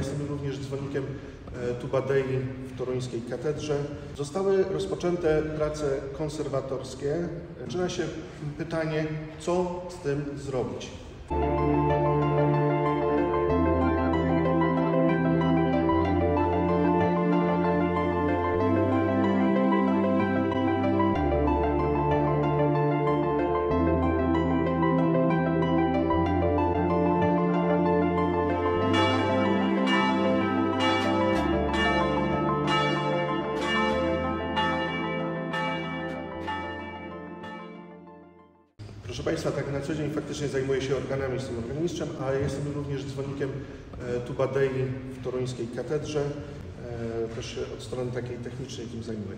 jestem również dzwonnikiem e, Tubadei w toruńskiej katedrze. Zostały rozpoczęte prace konserwatorskie. Zaczyna się pytanie, co z tym zrobić. Państwa, tak na co dzień faktycznie zajmuję się organami systemu organicznym, a jestem również dzwonnikiem e, Tubadei w toruńskiej katedrze. E, Też od strony takiej technicznej tym zajmuję.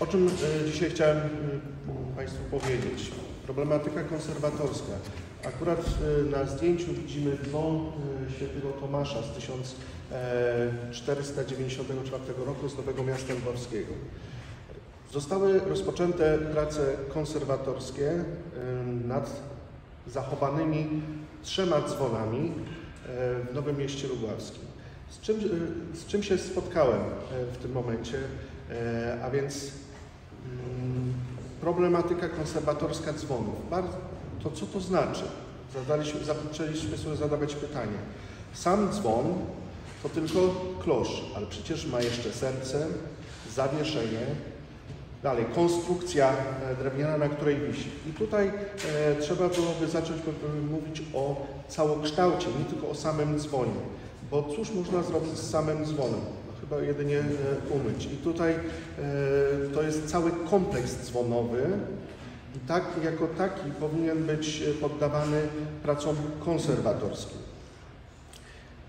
O czym e, dzisiaj chciałem mm, Państwu powiedzieć? Problematyka konserwatorska. Akurat na zdjęciu widzimy dzwon świętego Tomasza z 1494 roku z Nowego Miasta Lwowskiego. Zostały rozpoczęte prace konserwatorskie nad zachowanymi trzema dzwonami e, w Nowym Mieście Lubławskim. Z czym, e, z czym się spotkałem e, w tym momencie, a więc mm, problematyka konserwatorska dzwonów. To co to znaczy? Zadaliśmy, zaczęliśmy sobie zadawać pytanie. Sam dzwon to tylko klosz, ale przecież ma jeszcze serce, zawieszenie, Dalej, konstrukcja e, drewniana, na której wisi. I tutaj e, trzeba byłoby zacząć e, mówić o całokształcie, nie tylko o samym dzwonie. Bo cóż można zrobić z samym dzwonem? No, chyba jedynie e, umyć. I tutaj e, to jest cały kompleks dzwonowy i tak, jako taki powinien być e, poddawany pracom konserwatorskim.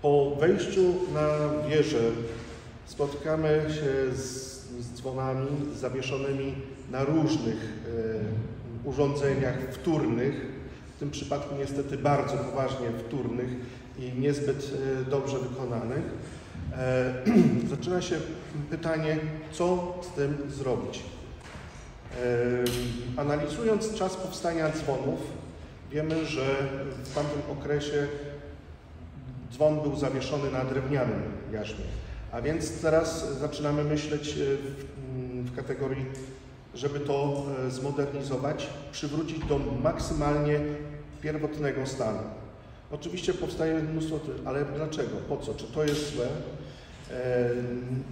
Po wejściu na wieżę spotykamy się z, z dzwonami zawieszonymi na różnych e, urządzeniach wtórnych, w tym przypadku niestety bardzo poważnie wtórnych i niezbyt e, dobrze wykonanych. E, zaczyna się pytanie, co z tym zrobić. Analizując czas powstania dzwonów, wiemy, że w tamtym okresie dzwon był zawieszony na drewnianym jarzmie. A więc teraz zaczynamy myśleć e, w, mm, w kategorii, żeby to e, zmodernizować, przywrócić do maksymalnie pierwotnego stanu. Oczywiście powstaje mnóstwo, ale dlaczego? Po co? Czy to jest złe? E,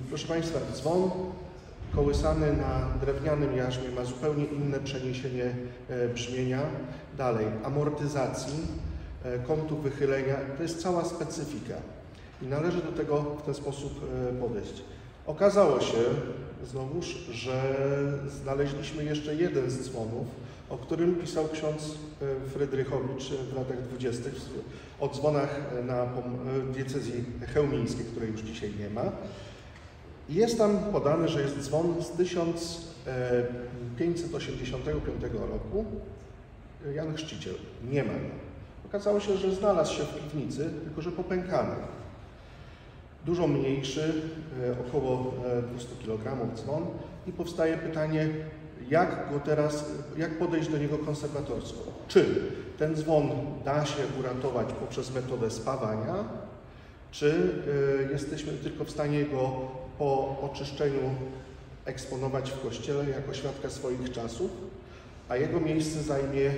Proszę Państwa, dzwon kołysany na drewnianym jarzmie ma zupełnie inne przeniesienie brzmienia. Dalej, amortyzacji, kątu wychylenia, to jest cała specyfika i należy do tego w ten sposób e, podejść. Okazało się znowuż, że znaleźliśmy jeszcze jeden z dzwonów, o którym pisał ksiądz e, Frydrychowicz w latach dwudziestych o dzwonach na e, diecezji chełmińskiej, której już dzisiaj nie ma. Jest tam podane, że jest dzwon z 1585 roku. Jan Chrzciciel. Nie ma go. Okazało się, że znalazł się w piwnicy, tylko że popękany. Dużo mniejszy, e, około e, 200 kg dzwon i powstaje pytanie, jak go teraz, jak podejść do niego konserwatorsko. Czy ten dzwon da się uratować poprzez metodę spawania, czy e, jesteśmy tylko w stanie go po oczyszczeniu eksponować w kościele jako świadka swoich czasów, a jego miejsce zajmie e,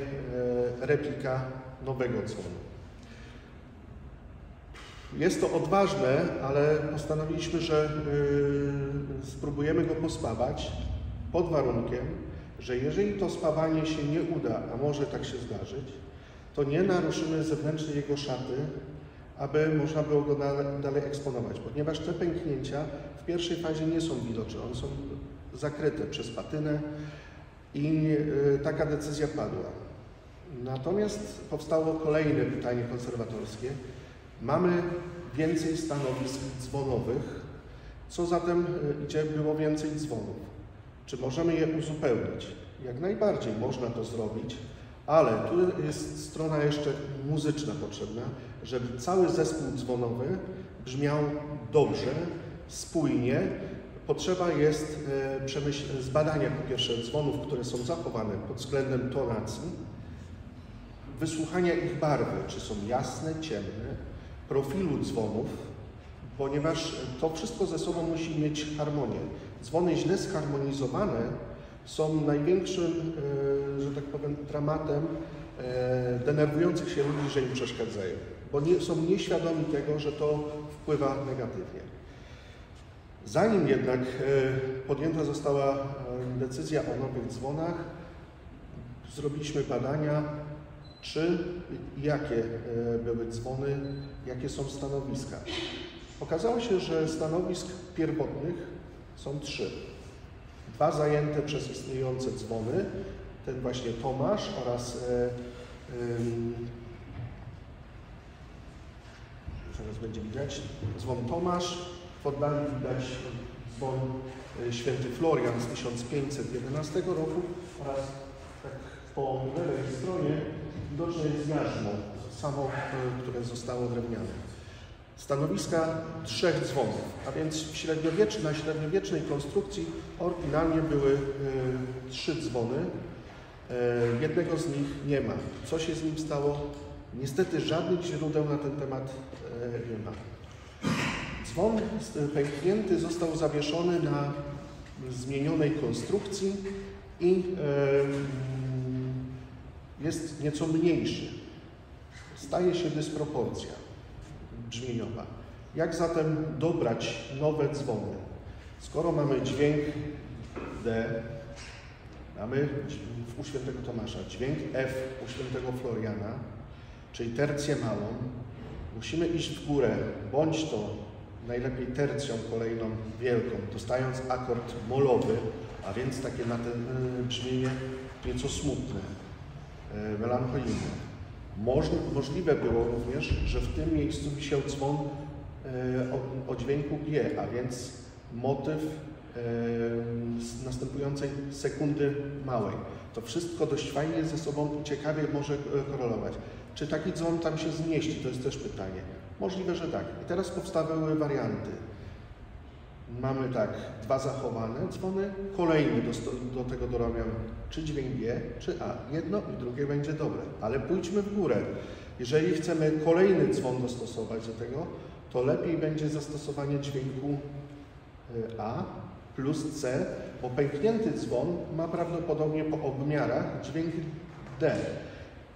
replika nowego dzwonu. Jest to odważne, ale postanowiliśmy, że y, spróbujemy go pospawać pod warunkiem, że jeżeli to spawanie się nie uda, a może tak się zdarzyć, to nie naruszymy zewnętrznej jego szaty, aby można było go dalej eksponować, ponieważ te pęknięcia w pierwszej fazie nie są widoczne, one są zakryte przez patynę i y, taka decyzja padła. Natomiast powstało kolejne pytanie konserwatorskie. Mamy więcej stanowisk dzwonowych. Co zatem y, idzie, było więcej dzwonów? Czy możemy je uzupełnić? Jak najbardziej można to zrobić, ale tu jest strona jeszcze muzyczna potrzebna, żeby cały zespół dzwonowy brzmiał dobrze, spójnie. Potrzeba jest e, zbadania po pierwsze dzwonów, które są zachowane pod względem tonacji, wysłuchania ich barwy, czy są jasne, ciemne, profilu dzwonów, ponieważ to wszystko ze sobą musi mieć harmonię. Dzwony źle zharmonizowane są największym, e, że tak powiem, dramatem e, denerwujących się ludzi, że im przeszkadzają, bo nie, są nieświadomi tego, że to wpływa negatywnie. Zanim jednak e, podjęta została decyzja o nowych dzwonach, zrobiliśmy badania, czy jakie były dzwony, jakie są stanowiska. Okazało się, że stanowisk pierwotnych są trzy. Dwa zajęte przez istniejące dzwony, ten właśnie Tomasz oraz e, e, zaraz będzie widać dzwon Tomasz. W oddali widać dzwon e, święty Florian z 1511 roku oraz tak po lewej stronie widoczne jest jarzmo, samo, e, które zostało drewniane stanowiska trzech dzwonów, a więc w na średniowiecznej konstrukcji oryginalnie były y, trzy dzwony. Y, jednego z nich nie ma. Co się z nim stało? Niestety żadnych źródeł na ten temat y, nie ma. Dzwon pęknięty został zawieszony na zmienionej konstrukcji i jest nieco mniejszy. Staje się dysproporcja brzmieniowa. Jak zatem dobrać nowe dzwony? Skoro mamy dźwięk D, mamy u świętego Tomasza dźwięk F u świętego Floriana, czyli tercję małą, musimy iść w górę, bądź to najlepiej tercją kolejną wielką, dostając akord molowy, a więc takie na ten y, brzmienie nieco smutne, y, melancholijne. Możliwe było również, że w tym miejscu wisiał dzwon e, o, dźwięku G, a więc motyw e, następującej sekundy małej. To wszystko dość fajnie ze sobą ciekawie może e, korelować. Czy taki dzwon tam się zmieści? To jest też pytanie. Możliwe, że tak. I teraz powstawały warianty. Mamy tak, dwa zachowane dzwony, kolejny do, do tego dorabiamy, czy dźwięk G, czy A. Jedno i drugie będzie dobre, ale pójdźmy w górę. Jeżeli chcemy kolejny dzwon dostosować do tego, to lepiej będzie zastosowanie dźwięku y, A plus C, bo pęknięty dzwon ma prawdopodobnie po obmiarach dźwięk D.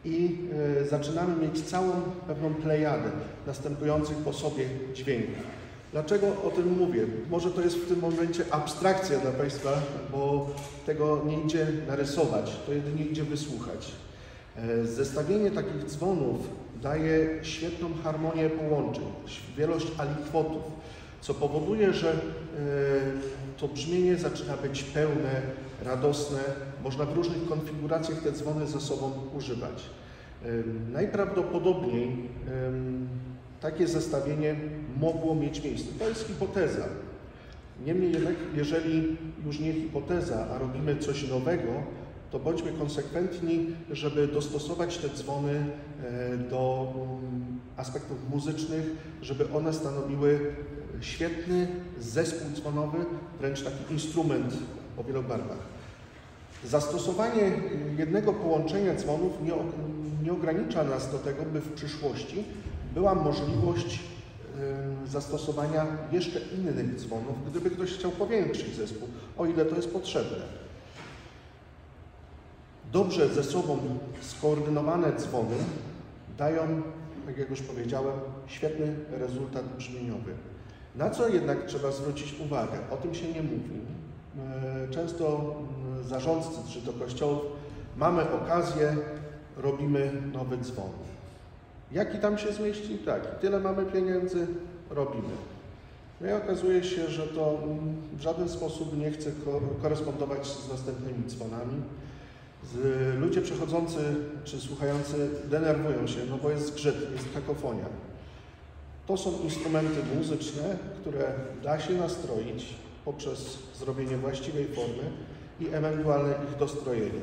I y, zaczynamy mieć całą pewną plejadę następujących po sobie dźwięków. Dlaczego o tym mówię? Może to jest w tym momencie abstrakcja dla Państwa, bo tego nie idzie narysować, to jedynie idzie wysłuchać. E, zestawienie takich dzwonów daje świetną harmonię połączeń, wielość alikwotów, co powoduje, że e, to brzmienie zaczyna być pełne, radosne. Można w różnych konfiguracjach te dzwony ze sobą używać. E, najprawdopodobniej takie zestawienie mogło mieć miejsce. To jest hipoteza. Niemniej jednak, jeżeli już nie hipoteza, a robimy coś nowego, to bądźmy konsekwentni, żeby dostosować te dzwony e, do mm, aspektów muzycznych, żeby one stanowiły świetny zespół dzwonowy, wręcz taki instrument o wielu barwach. Zastosowanie jednego połączenia dzwonów nie, nie ogranicza nas do tego, by w przyszłości była możliwość zastosowania jeszcze innych dzwonów, gdyby ktoś chciał powiększyć zespół, o ile to jest potrzebne. Dobrze ze sobą skoordynowane dzwony dają, tak jak już powiedziałem, świetny rezultat brzmieniowy. Na co jednak trzeba zwrócić uwagę? O tym się nie mówi. E, często zarządcy czy to kościołów mamy okazję, robimy nowy dzwon. Jaki tam się zmieści? Tak, tyle mamy pieniędzy, robimy. No i okazuje się, że to w żaden sposób nie chce korespondować z następnymi dzwonami. Ludzie przechodzący czy słuchający denerwują się, no bo jest zgrzyt, jest kakofonia. To są instrumenty muzyczne, które da się nastroić poprzez zrobienie właściwej formy i ewentualne ich dostrojenie.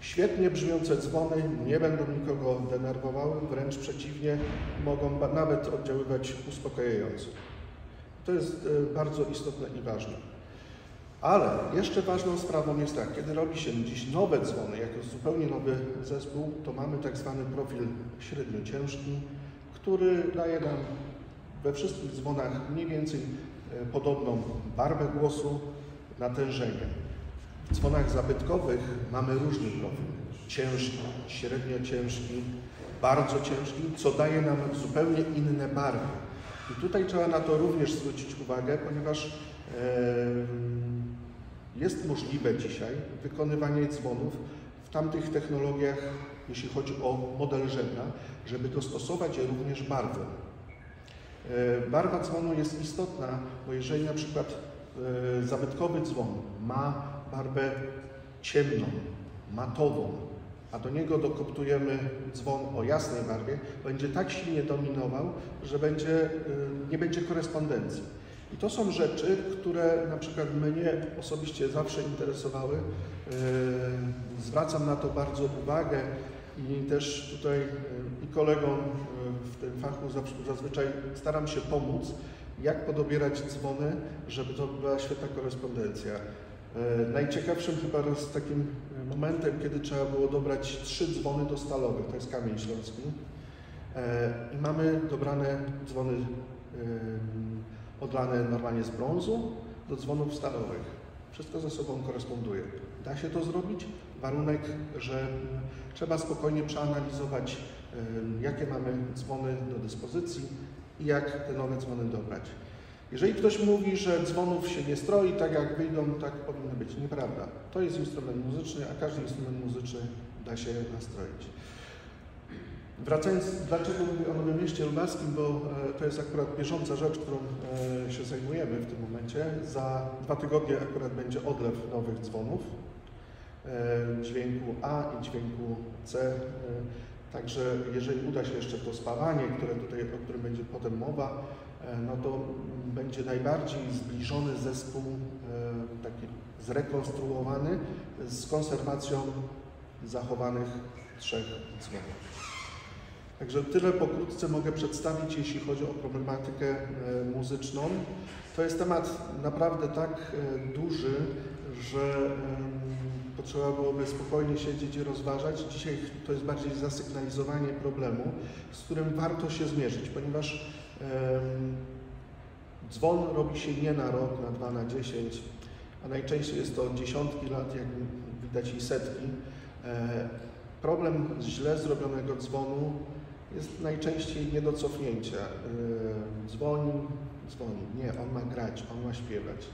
Świetnie brzmiące dzwony nie będą nikogo denerwowały, wręcz przeciwnie, mogą nawet oddziaływać uspokajająco. To jest e, bardzo istotne i ważne. Ale jeszcze ważną sprawą jest tak, kiedy robi się dziś nowe dzwony, jako zupełnie nowy zespół, to mamy tak zwany profil średnio ciężki, który daje nam We wszystkich dzwonach mniej więcej e, podobną barwę głosu, natężenie. Dzwonach zabytkowych mamy różny profil. Ciężki, średnio ciężki, bardzo ciężki, co daje nam zupełnie inne barwy. I tutaj trzeba na to również zwrócić uwagę, ponieważ jest możliwe dzisiaj wykonywanie dzwonów w tamtych technologiach, jeśli chodzi o model żebra, żeby dostosować je również barwę. E, barwa dzwonu jest istotna, bo jeżeli na przykład e, zabytkowy dzwon ma barwę ciemną, matową, a do niego dokoptujemy dzwon o jasnej barwie, będzie tak silnie dominował, że będzie, y, nie będzie korespondencji. I to są rzeczy, które na przykład mnie osobiście zawsze interesowały. Y, zwracam na to bardzo uwagę i też tutaj y, i kolegom w tym fachu zazwyczaj staram się pomóc, jak podobierać dzwony, żeby to była świetna korespondencja. Najciekawszym chyba raz takim momentem, kiedy trzeba było dobrać trzy dzwony do stalowych, to jest kamień śląski. E, I mamy dobrane dzwony odlane normalnie z brązu do dzwonów stalowych. Wszystko ze sobą koresponduje. Da się to zrobić, warunek, że trzeba spokojnie przeanalizować, jakie mamy dzwony do dyspozycji i jak te nowe dzwony dobrać. Jeżeli ktoś mówi, że dzwonów się nie stroi, tak jak wyjdą, tak powinno być. Nieprawda. To jest instrument muzyczny, a każdy instrument muzyczny da się nastroić. Wracając, dlaczego mówię o Nowym Mieście Lubaskim, bo e, to jest akurat bieżąca rzecz, którą e, się zajmujemy w tym momencie. Za dwa tygodnie akurat będzie odlew nowych dzwonów, e, dźwięku A i dźwięku C. Także jeżeli uda się jeszcze to spawanie, które tutaj, o którym będzie potem mowa, no to będzie najbardziej zbliżony zespół, e, taki zrekonstruowany z konserwacją zachowanych trzech dzwonów. Także tyle pokrótce mogę przedstawić, jeśli chodzi o problematykę e, muzyczną. To jest temat naprawdę tak duży, że potrzeba byłoby spokojnie siedzieć i rozważać. Dzisiaj to jest bardziej zasygnalizowanie problemu, z którym warto się zmierzyć, ponieważ Dzwon robi się nie na rok, na dwa, na dziesięć, a najczęściej jest to dziesiątki lat, jak widać i setki. E, problem źle zrobionego dzwonu jest najczęściej nie do cofnięcia. E, dzwoni, dzwoni. Nie, on ma grać, on ma śpiewać.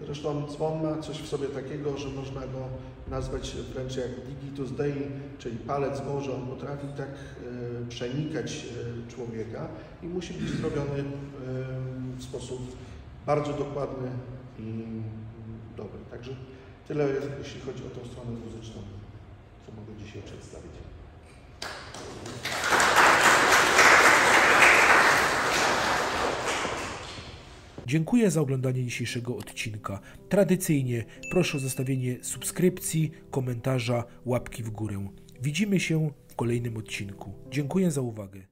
Zresztą dzwon ma coś w sobie takiego, że można go nazwać wręcz jak digitus dei, czyli palec Boży. On potrafi tak e, przenikać e, człowieka i musi być zrobiony e, w sposób bardzo dokładny i dobry. Także tyle, jeśli chodzi o tę stronę muzyczną, co mogę dzisiaj przedstawić. Dziękuję za oglądanie dzisiejszego odcinka. Tradycyjnie proszę o zostawienie subskrypcji, komentarza, łapki w górę. Widzimy się w kolejnym odcinku. Dziękuję za uwagę.